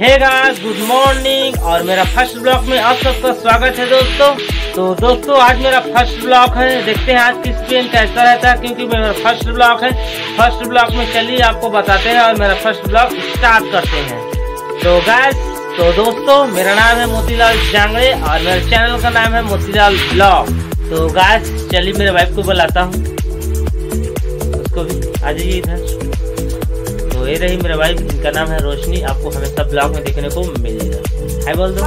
Hey guys good morning और मेरा first block में आप सबका स्वागत है दोस्तों। तो दोस्तों, आज मेरा फ़र्स्ट ब्लॉग है। देखते हैं आज की स्क्रीन कैसा रहता है, क्योंकि मेरा फ़र्स्ट ब्लॉक है। फ़र्स्ट ब्लॉक में चलिए, आपको बताते हैं और मेरा फ़र्स्ट ब्लॉग स्टार्ट करते हैं। तो गैस तो दोस्तों, मेरा नाम है मोतीलाल जांगड़े और मेरे चैनल का नाम है मोतीलाल ब्लॉग तो गैस चलिए मेरे वाइफ को बुलाता हूँ। उसको भी आ जाइए इधर। तो ये रही मेरा वाइफ इनका नाम है रोशनी। आपको हमेशा ब्लॉग में देखने को मिलेगा। हाय बोल दो।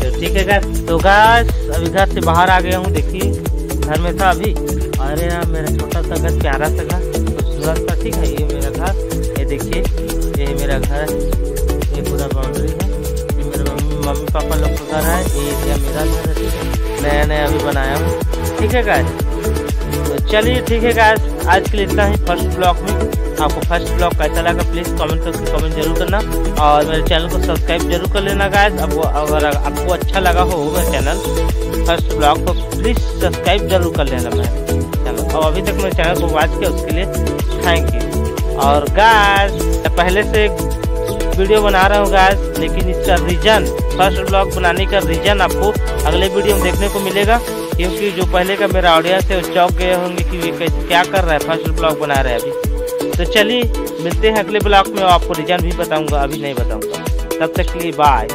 तो ठीक है गाइस तो गाइस अभी घर से बाहर आ गया हूँ देखिए। घर में था अभी। अरे यार मेरा छोटा सा घर प्यारा सा घर खूबसूरत सा ठीक है ये मेरा घर। ये देखिए ये मेरा घर है। ये पूरा बाउंड्री है। ये मेरे मम्मी पापा लोग का घर है। ये एरिया मेरा घर है? नया नया अभी बनाया हूँ। ठीक है गाइस तो चलिए ठीक है गाइस आज के लिए इतना ही। फ़र्स्ट ब्लॉग में आपको फ़र्स्ट ब्लॉग कैसा लगा प्लीज़ कमेंट करके कमेंट ज़रूर करना। और मेरे चैनल को सब्सक्राइब ज़रूर कर लेना गाइस अब अगर आपको अच्छा लगा हो मेरा चैनल फ़र्स्ट ब्लॉग तो प्लीज़ सब्सक्राइब ज़रूर कर लेना मैं चलो अब अभी तक मेरे चैनल को वॉच किया, उसके लिए थैंक यू और गाइस पहले से वीडियो बना रहा हूँ गाइस लेकिन इसका रीजन फ़र्स्ट ब्लॉग बनाने का रीजन आपको अगले वीडियो में देखने को मिलेगा। क्योंकि जो पहले का मेरा ऑडियंस है वो चौक गए होंगे कि वे क्या कर रहा है फ़र्स्ट ब्लॉग बना रहे हैं अभी। तो चलिए, मिलते हैं अगले ब्लॉग में आपको रीजन भी बताऊँगा, अभी नहीं बताऊँगा। तब तक के लिए बाय